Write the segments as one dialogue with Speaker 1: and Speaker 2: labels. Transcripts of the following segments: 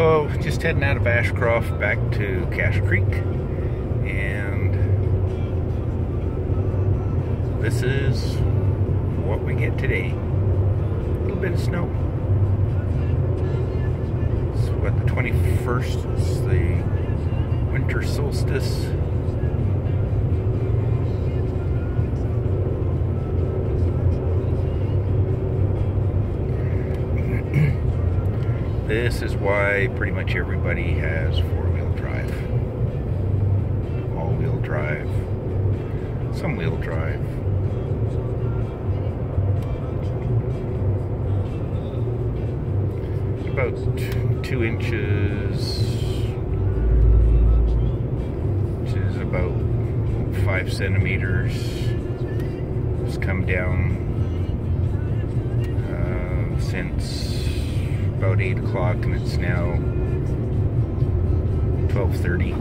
Speaker 1: Uh, so, just heading out of Ashcroft back to Cache Creek. And this is what we get today. A little bit of snow. It's what, the 21st is the winter solstice. This is why pretty much everybody has four-wheel drive. All-wheel drive. Some wheel drive. About two inches, which is about five centimeters. It's come down uh, since about 8 o'clock and it's now 12.30.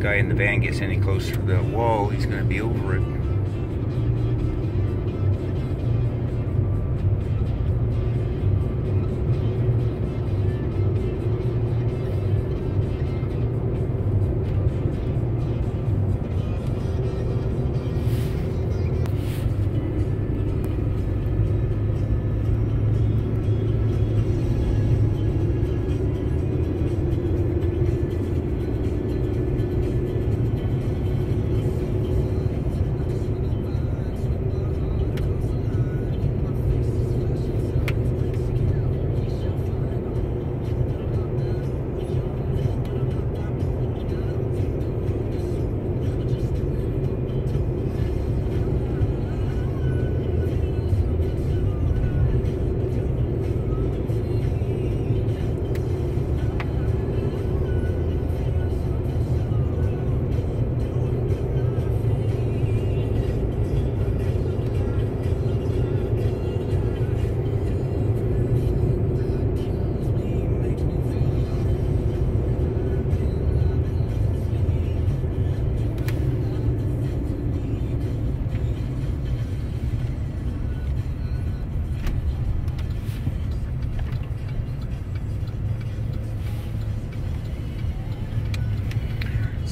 Speaker 1: Guy in the van gets any closer to the wall, he's going to be over it.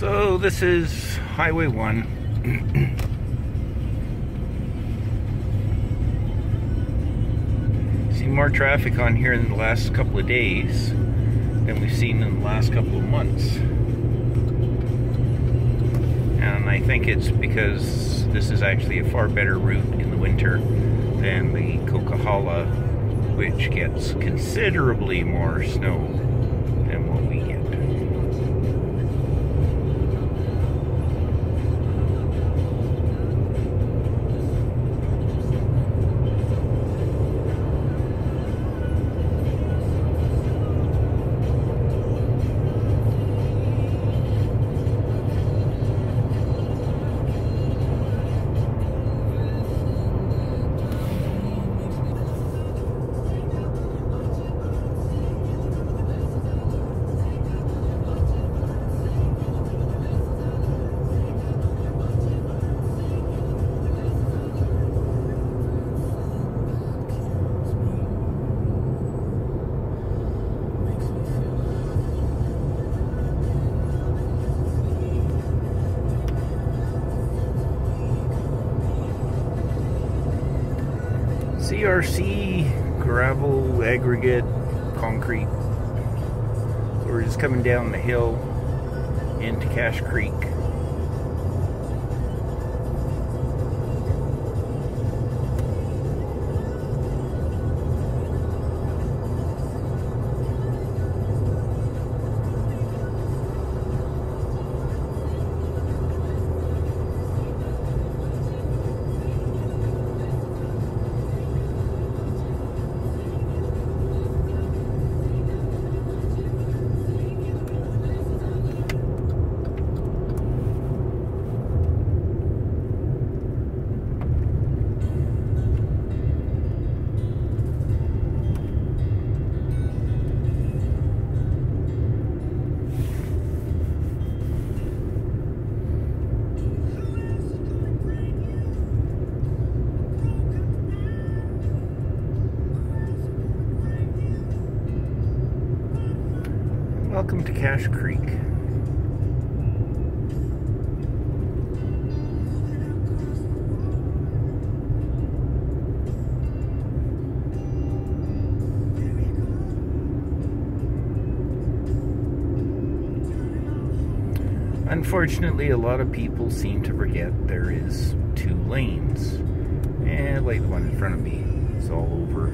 Speaker 1: So this is Highway 1. See more traffic on here in the last couple of days than we've seen in the last couple of months. And I think it's because this is actually a far better route in the winter than the Coquihalla, which gets considerably more snow CRC gravel aggregate concrete. So we're just coming down the hill into Cache Creek. Welcome to Cache Creek. Unfortunately, a lot of people seem to forget there is two lanes. And like the one in front of me, it's all over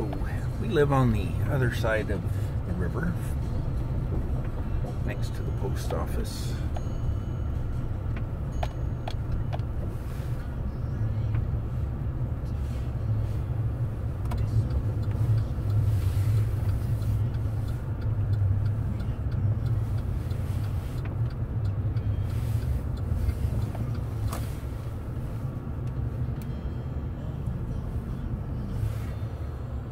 Speaker 1: So we live on the other side of the river, next to the post office.